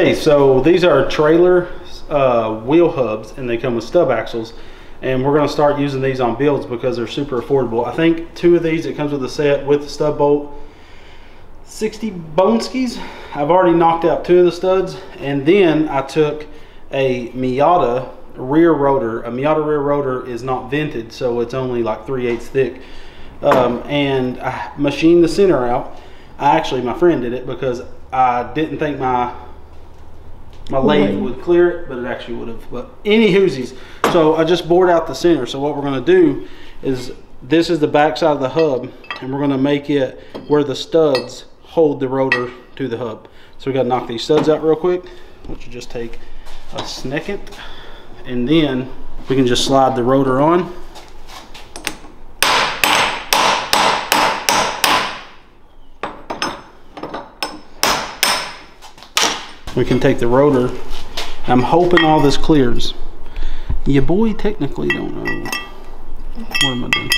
Okay, so these are trailer uh, wheel hubs and they come with stub axles. And we're gonna start using these on builds because they're super affordable. I think two of these, it comes with a set with the stub bolt, 60 bone skis. I've already knocked out two of the studs. And then I took a Miata rear rotor. A Miata rear rotor is not vented, so it's only like 3 eighths thick. Um, and I machined the center out. I actually, my friend did it because I didn't think my my lathe would clear it, but it actually would have. But any hoosies. So I just bored out the center. So what we're gonna do is this is the back side of the hub and we're gonna make it where the studs hold the rotor to the hub. So we gotta knock these studs out real quick, which will just take a second. And then we can just slide the rotor on. We can take the rotor. I'm hoping all this clears. Your boy technically don't know. What am I doing?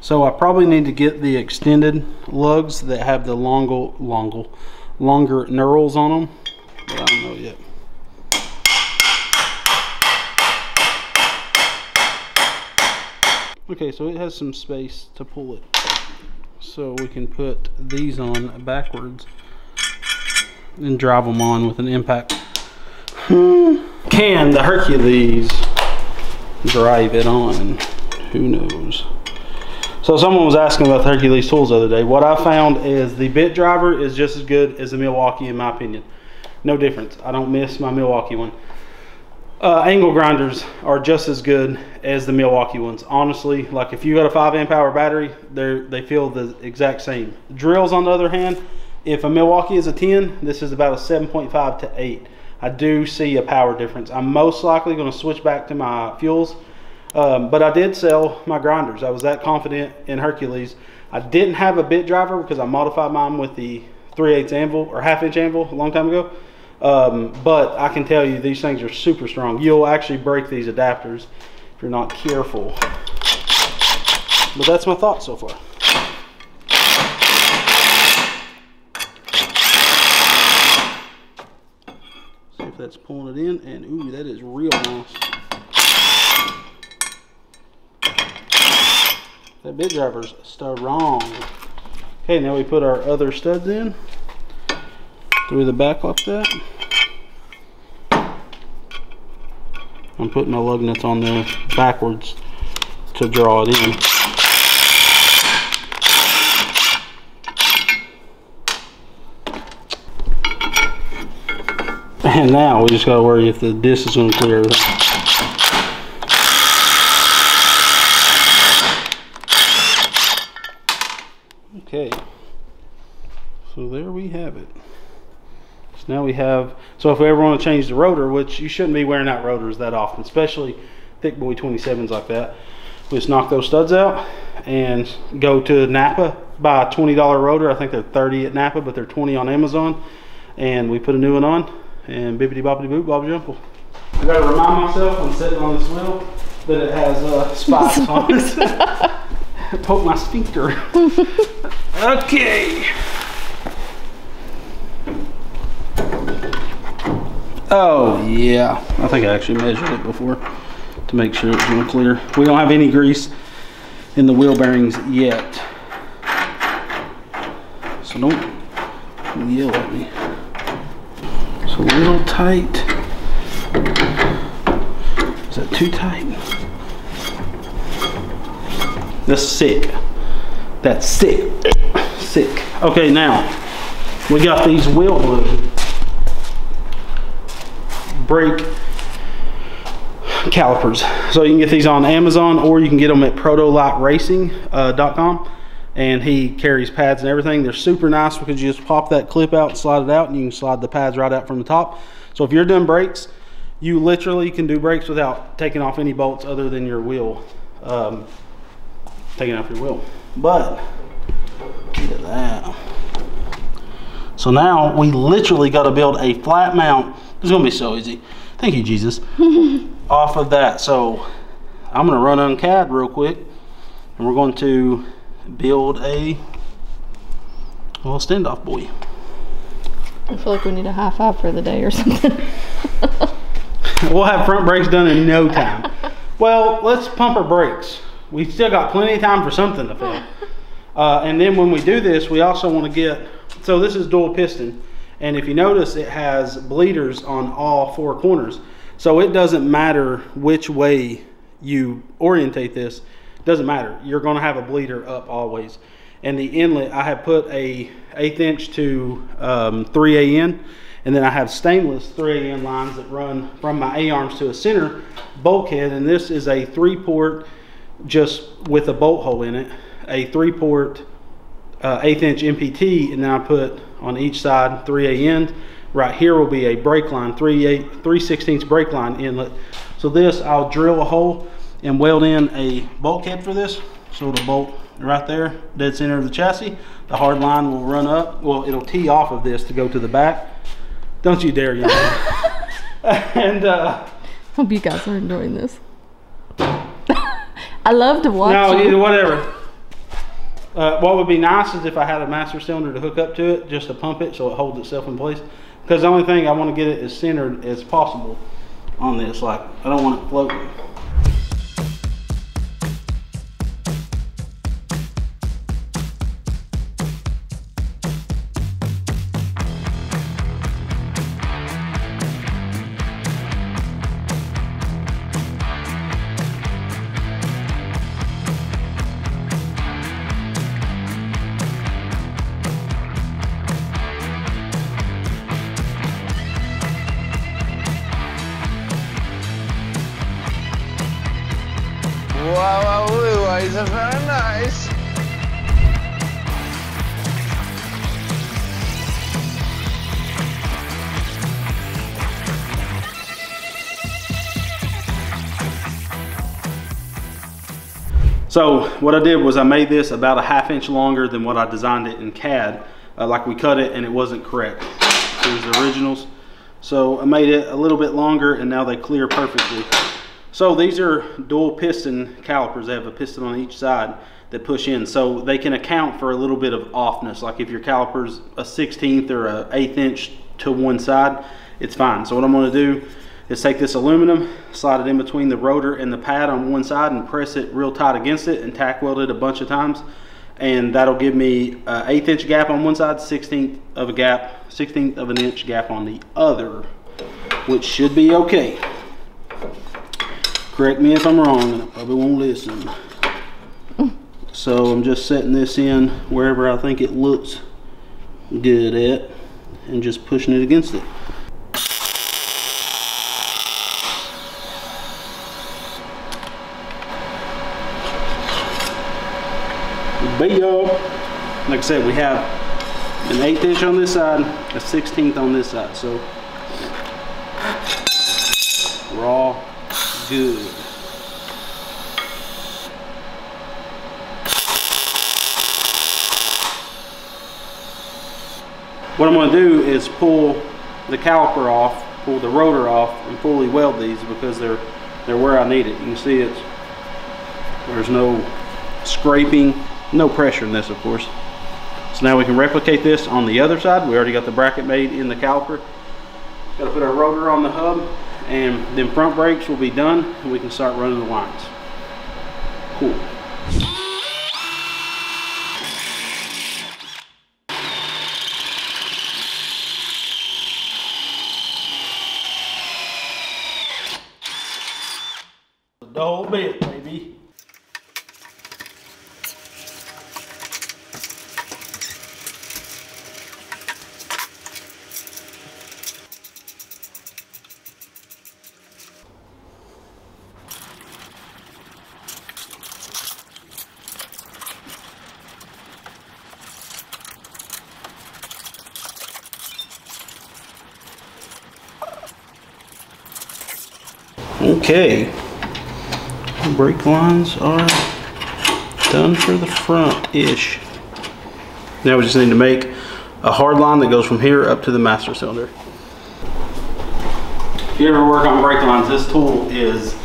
So I probably need to get the extended lugs that have the longer, longer, longer knurls on them, but I don't know yet. Okay, so it has some space to pull it. So we can put these on backwards and drive them on with an impact. Hmm. Can the Hercules drive it on? Who knows? So someone was asking about the Hercules tools the other day. What I found is the bit driver is just as good as the Milwaukee in my opinion. No difference. I don't miss my Milwaukee one. Uh, angle grinders are just as good as the Milwaukee ones. Honestly, like if you got a five amp hour battery, they they feel the exact same. Drills on the other hand, if a Milwaukee is a 10, this is about a 7.5 to 8. I do see a power difference. I'm most likely going to switch back to my fuels um, but I did sell my grinders. I was that confident in Hercules. I didn't have a bit driver because I modified mine with the 3 8 anvil or half inch anvil a long time ago. Um, but I can tell you these things are super strong. You'll actually break these adapters if you're not careful. But that's my thought so far. See if that's pulling it in and ooh, that is real nice. That bit driver's strong. Okay, now we put our other studs in through the back like that. I'm putting my lug nuts on there backwards to draw it in. And now we just gotta worry if the disc is gonna clear everything. Okay, so there we have it. So now we have, so if we ever want to change the rotor, which you shouldn't be wearing out rotors that often, especially thick boy 27s like that, we just knock those studs out and go to Napa, buy a $20 rotor. I think they're 30 at Napa, but they're 20 on Amazon. And we put a new one on and bippity boppity boop, bob jumple. I gotta remind myself when sitting on this wheel that it has uh, spikes on it. Poke my sphincter. okay. Oh yeah, I think I actually measured it before to make sure it's real clear. We don't have any grease in the wheel bearings yet. So don't yell at me. It's a little tight. Is that too tight? That's sick. That's sick. Sick. Okay, now we got these wheel Wilwood brake calipers. So you can get these on Amazon or you can get them at protolightracing.com. Uh, and he carries pads and everything. They're super nice because you just pop that clip out, slide it out, and you can slide the pads right out from the top. So if you're doing brakes, you literally can do brakes without taking off any bolts other than your wheel. Um, taking off your wheel. But look at that. So now we literally got to build a flat mount. It's gonna be so easy. Thank you, Jesus. off of that. So I'm gonna run on CAD real quick, and we're going to build a little standoff boy. I feel like we need a high five for the day or something. we'll have front brakes done in no time. well, let's pump our brakes. We still got plenty of time for something to film. Uh, and then when we do this, we also want to get, so this is dual piston. And if you notice, it has bleeders on all four corners. So it doesn't matter which way you orientate this, doesn't matter. You're going to have a bleeder up always. And the inlet, I have put a eighth inch to um, 3AN, and then I have stainless 3AN lines that run from my A-arms to a center bulkhead. And this is a three port just with a bolt hole in it, a three port uh, eighth inch MPT, and then I put on each side 3AN. Right here will be a brake line, 3 8, 3 16 brake line inlet. So this, I'll drill a hole and weld in a bulkhead for this. So it'll bolt right there, dead center of the chassis. The hard line will run up. Well, it'll tee off of this to go to the back. Don't you dare, young And uh, hope you guys are enjoying this. I love to watch. No, either whatever. Uh, what would be nice is if I had a master cylinder to hook up to it, just to pump it so it holds itself in place. Because the only thing I want to get it as centered as possible on this. Like, I don't want it floating. So what I did was I made this about a half inch longer than what I designed it in CAD. Uh, like we cut it and it wasn't correct. Here's the originals. So I made it a little bit longer and now they clear perfectly. So these are dual piston calipers. They have a piston on each side that push in. So they can account for a little bit of offness. Like if your caliper's a 16th or a eighth inch to one side, it's fine. So what I'm gonna do is take this aluminum, slide it in between the rotor and the pad on one side and press it real tight against it and tack weld it a bunch of times. And that'll give me an eighth inch gap on one side, 16th of a gap, 16th of an inch gap on the other, which should be okay. Correct me if I'm wrong, and I probably won't listen. So I'm just setting this in wherever I think it looks good at and just pushing it against it. Booyah! Like I said, we have an eighth inch on this side, a 16th on this side. So we're all good. What I'm going to do is pull the caliper off, pull the rotor off, and fully weld these because they're they're where I need it. You can see it's there's no scraping, no pressure in this, of course. So now we can replicate this on the other side. We already got the bracket made in the caliper. Got to put our rotor on the hub and then front brakes will be done and we can start running the lines. Cool. The whole bit, baby. Okay, brake lines are done for the front-ish. Now we just need to make a hard line that goes from here up to the master cylinder. If you ever work on brake lines, this tool is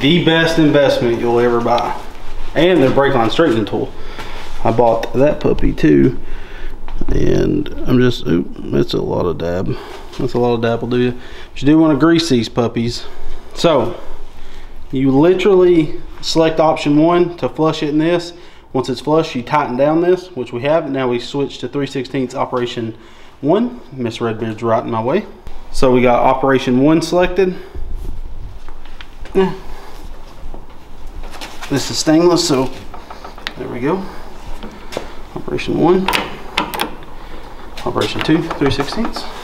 the best investment you'll ever buy. And the brake line straightening tool. I bought that puppy too. And I'm just, oop, that's a lot of dab. That's a lot of dab will do you. But you do want to grease these puppies. So, you literally select option one to flush it in this. Once it's flush, you tighten down this, which we have. Now we switch to 3 16 operation one. Miss Redbeard's right in my way. So we got operation one selected. Eh. This is stainless, so there we go. Operation one. Operation two, 3 16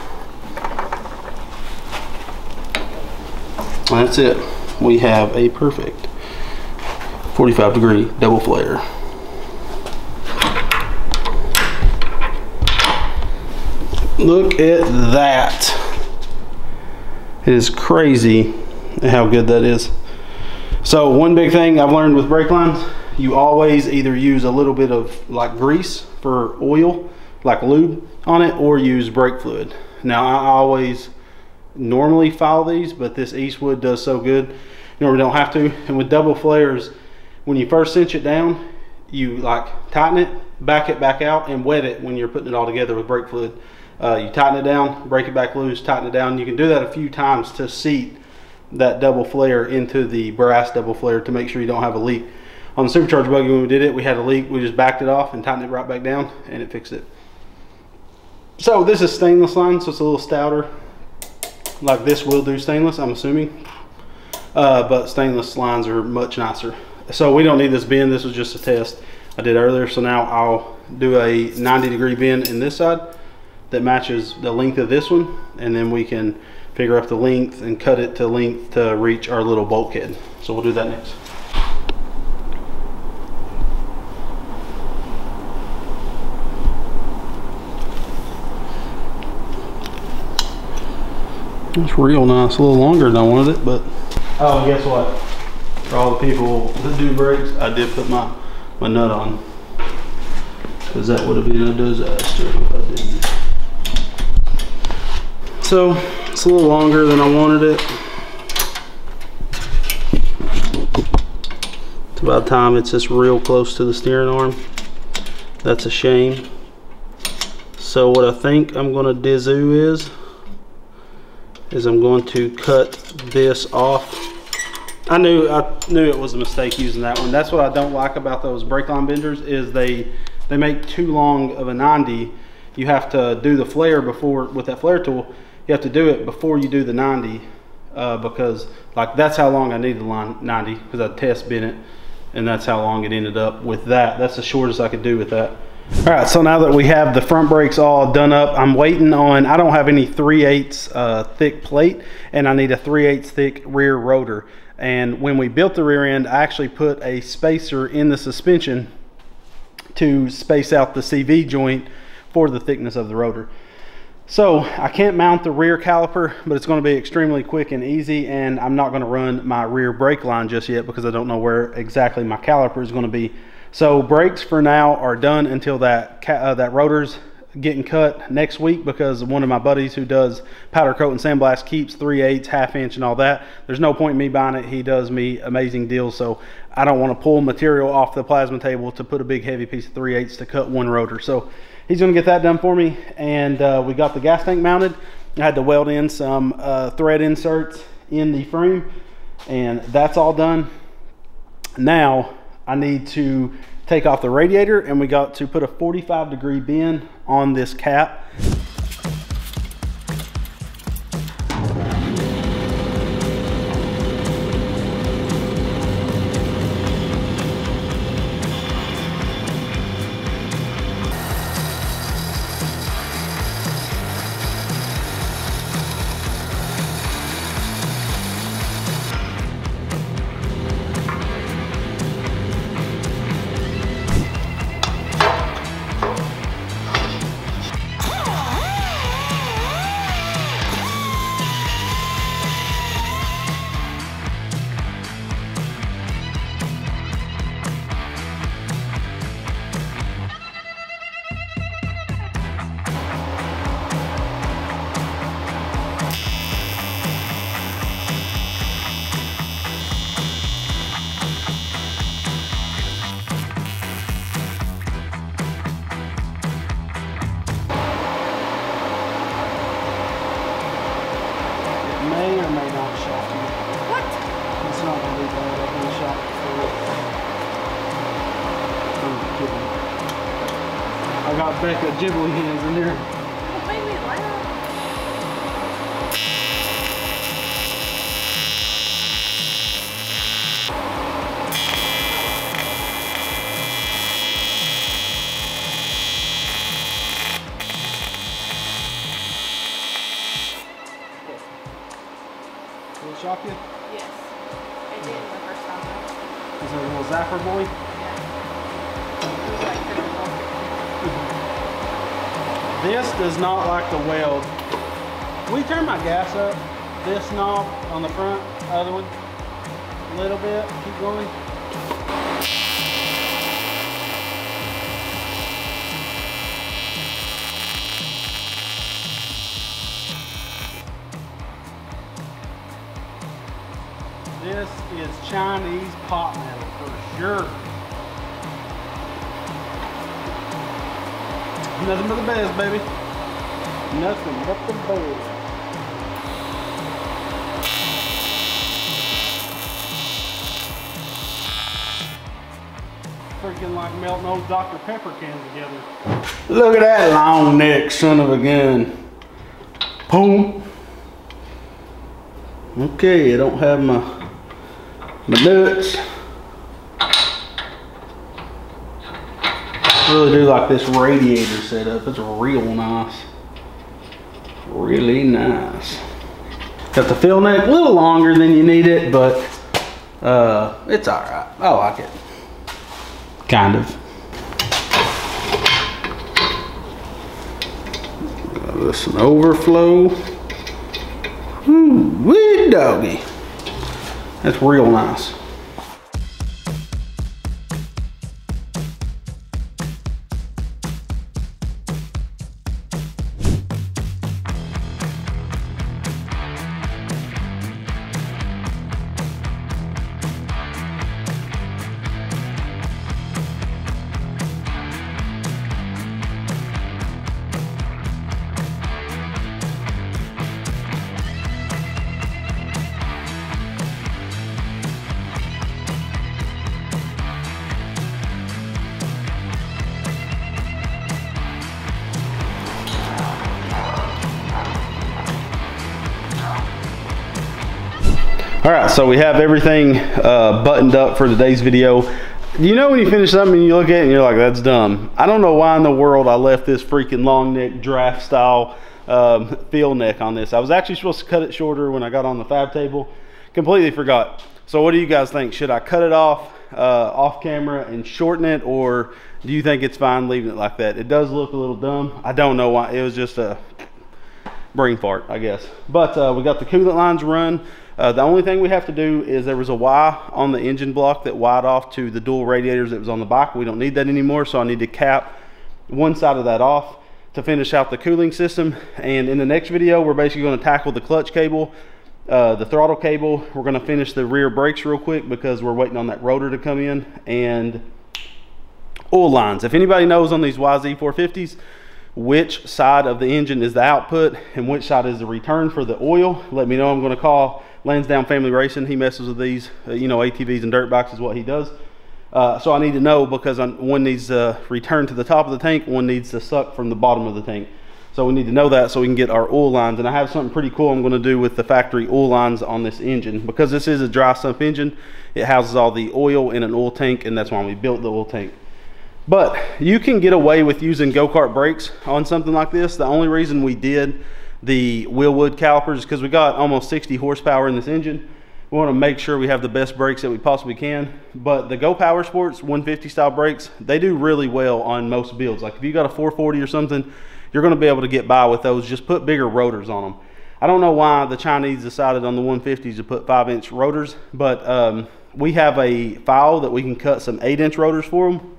That's it. We have a perfect 45 degree double flare. Look at that. It is crazy how good that is. So one big thing I've learned with brake lines, you always either use a little bit of like grease for oil, like lube on it, or use brake fluid. Now I always normally file these, but this Eastwood does so good. You normally don't have to. And with double flares, when you first cinch it down, you like tighten it, back it back out, and wet it when you're putting it all together with brake fluid. Uh, you tighten it down, break it back loose, tighten it down. You can do that a few times to seat that double flare into the brass double flare to make sure you don't have a leak. On the supercharged buggy when we did it, we had a leak. We just backed it off and tightened it right back down and it fixed it. So this is stainless line, so it's a little stouter. Like this will do stainless, I'm assuming. Uh, but stainless lines are much nicer. So we don't need this bend. This was just a test I did earlier. So now I'll do a 90 degree bend in this side that matches the length of this one. And then we can figure out the length and cut it to length to reach our little bulkhead. So we'll do that next. It's real nice, a little longer than I wanted it, but. Oh, guess what? For all the people that do brakes, I did put my, my nut on. Cause that would have been a disaster if I didn't. So, it's a little longer than I wanted it. It's about time it's just real close to the steering arm. That's a shame. So what I think I'm gonna do is, is I'm going to cut this off. I knew I knew it was a mistake using that one. That's what I don't like about those brake line benders is they they make too long of a 90. You have to do the flare before with that flare tool. You have to do it before you do the 90 uh, because like that's how long I needed the line 90 because I test bent it and that's how long it ended up with that. That's the shortest I could do with that. All right, so now that we have the front brakes all done up, I'm waiting on, I don't have any 3 8 uh, thick plate, and I need a 3 8 thick rear rotor. And when we built the rear end, I actually put a spacer in the suspension to space out the CV joint for the thickness of the rotor. So I can't mount the rear caliper, but it's gonna be extremely quick and easy, and I'm not gonna run my rear brake line just yet because I don't know where exactly my caliper is gonna be so brakes for now are done until that uh, that rotor's getting cut next week because one of my buddies who does powder coat and sandblast keeps 3 eighths, half inch and all that. There's no point in me buying it. He does me amazing deals. So I don't want to pull material off the plasma table to put a big heavy piece of 3 eighths to cut one rotor. So he's going to get that done for me. And uh, we got the gas tank mounted. I had to weld in some uh, thread inserts in the frame and that's all done. Now I need to take off the radiator and we got to put a 45 degree bend on this cap Ghibli hands in there. What made me laugh? Did it shock you? Yes. I did the first time. Is it a little zapper boy? Does not like to weld. We turn my gas up. This knob on the front, other one, a little bit. Keep going. This is Chinese pot metal for sure. Nothing but the best, baby. Nothing but the best. Freaking like melting old Dr. Pepper cans together. Look at that long neck son of a gun. Boom. Okay, I don't have my my nuts. really do like this radiator setup. It's real nice. Really nice. Got the fill neck a little longer than you need it, but uh, it's all right. I like it. Kind of. This an overflow. Ooh, wee doggy. That's real nice. All right, so we have everything uh, buttoned up for today's video. You know when you finish something and you look at it and you're like, that's dumb. I don't know why in the world I left this freaking long neck draft style um, neck on this. I was actually supposed to cut it shorter when I got on the fab table. Completely forgot. So what do you guys think? Should I cut it off uh, off camera and shorten it or do you think it's fine leaving it like that? It does look a little dumb. I don't know why. It was just a brain fart, I guess. But uh, we got the coolant lines run. Uh, the only thing we have to do is there was a Y on the engine block that wired off to the dual radiators that was on the bike. We don't need that anymore, so I need to cap one side of that off to finish out the cooling system. And in the next video, we're basically gonna tackle the clutch cable, uh, the throttle cable. We're gonna finish the rear brakes real quick because we're waiting on that rotor to come in and oil lines. If anybody knows on these YZ450s, which side of the engine is the output and which side is the return for the oil, let me know. I'm gonna call Lansdowne Family Racing. He messes with these, uh, you know, ATVs and dirt bikes is what he does. Uh, so I need to know because I'm, one needs to return to the top of the tank, one needs to suck from the bottom of the tank. So we need to know that so we can get our oil lines. And I have something pretty cool I'm going to do with the factory oil lines on this engine. Because this is a dry sump engine, it houses all the oil in an oil tank, and that's why we built the oil tank. But you can get away with using go-kart brakes on something like this. The only reason we did the Wilwood calipers is because we got almost 60 horsepower in this engine. We want to make sure we have the best brakes that we possibly can. But the Go Power Sports 150 style brakes, they do really well on most builds. Like if you got a 440 or something, you're going to be able to get by with those. Just put bigger rotors on them. I don't know why the Chinese decided on the 150s to put five inch rotors, but um, we have a file that we can cut some eight inch rotors for them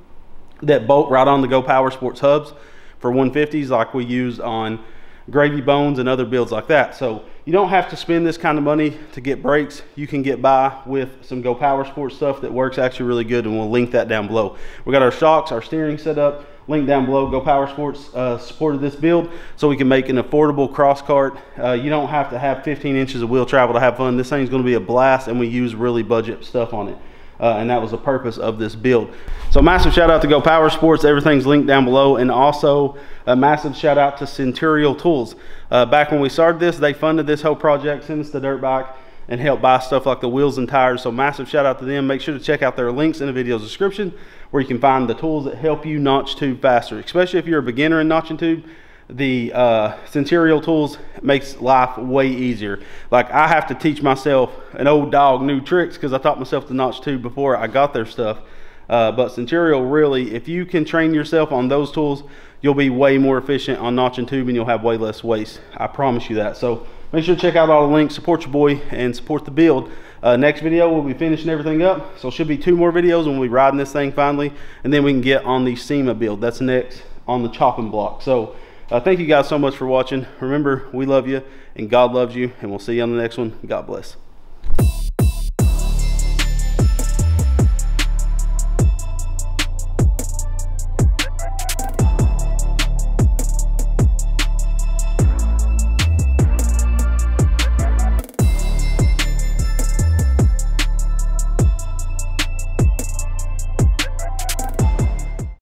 that bolt right on the Go Power Sports hubs for 150s like we used on Gravy Bones and other builds like that. So you don't have to spend this kind of money to get brakes. You can get by with some Go Power Sports stuff that works actually really good and we'll link that down below. We got our shocks, our steering set up, link down below. Go Power Sports uh, supported this build so we can make an affordable cross kart. Uh, you don't have to have 15 inches of wheel travel to have fun. This thing's gonna be a blast and we use really budget stuff on it. Uh, and that was the purpose of this build. So massive shout out to Go Power Sports. Everything's linked down below. And also a massive shout out to Centurial Tools. Uh, back when we started this, they funded this whole project, sent us the dirt bike, and helped buy stuff like the wheels and tires. So massive shout out to them. Make sure to check out their links in the video's description where you can find the tools that help you notch tube faster, especially if you're a beginner in notching tube the uh, Centurial tools makes life way easier. Like I have to teach myself an old dog new tricks because I taught myself to notch tube before I got their stuff. Uh, but Centurial really, if you can train yourself on those tools, you'll be way more efficient on notching tube and you'll have way less waste. I promise you that. So make sure to check out all the links, support your boy and support the build. Uh, next video, we'll be finishing everything up. So should be two more videos when we riding this thing finally. And then we can get on the SEMA build. That's next on the chopping block. So uh, thank you guys so much for watching. Remember, we love you and God loves you. And we'll see you on the next one. God bless.